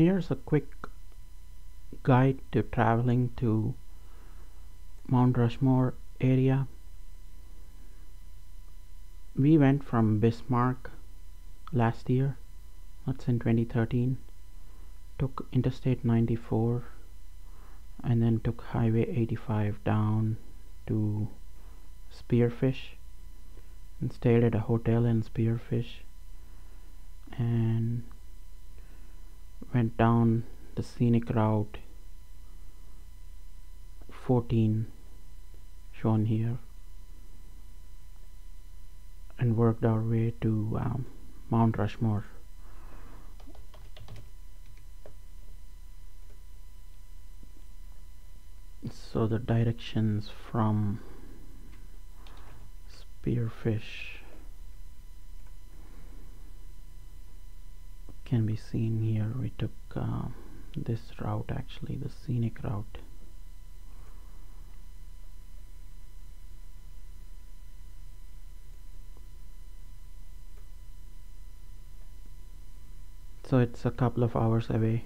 here's a quick guide to traveling to Mount Rushmore area. We went from Bismarck last year that's in 2013 took interstate 94 and then took highway 85 down to Spearfish and stayed at a hotel in Spearfish. And went down the scenic route 14 shown here and worked our way to um, Mount Rushmore. So the directions from Spearfish can be seen here. We took uh, this route actually the scenic route. So it's a couple of hours away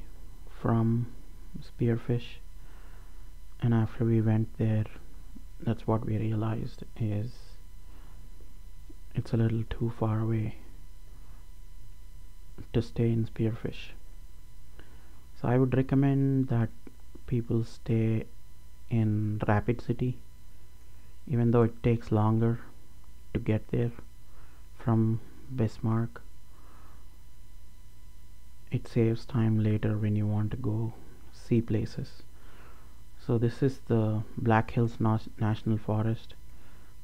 from Spearfish. And after we went there that's what we realized is it's a little too far away to stay in Spearfish. So I would recommend that people stay in Rapid City even though it takes longer to get there from Bismarck. It saves time later when you want to go see places. So this is the Black Hills National Forest.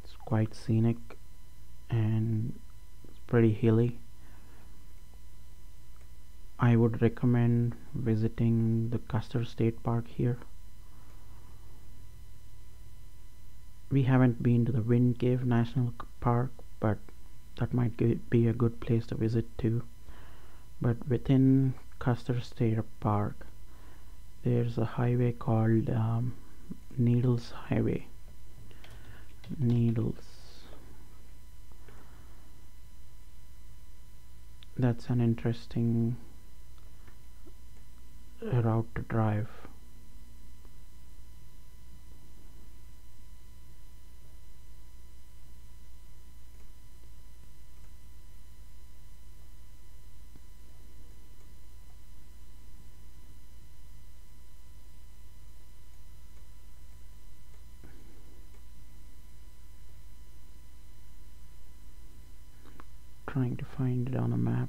It's quite scenic and it's pretty hilly I would recommend visiting the Custer State Park here. We haven't been to the Wind Cave National Park but that might be a good place to visit too. But within Custer State Park there's a highway called um, Needles Highway. Needles. That's an interesting route to drive. Trying to find it on a map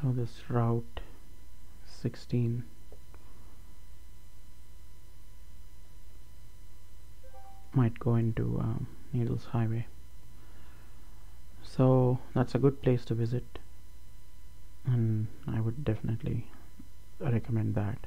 so this route 16 might go into um, Needles Highway. So that's a good place to visit. And I would definitely recommend that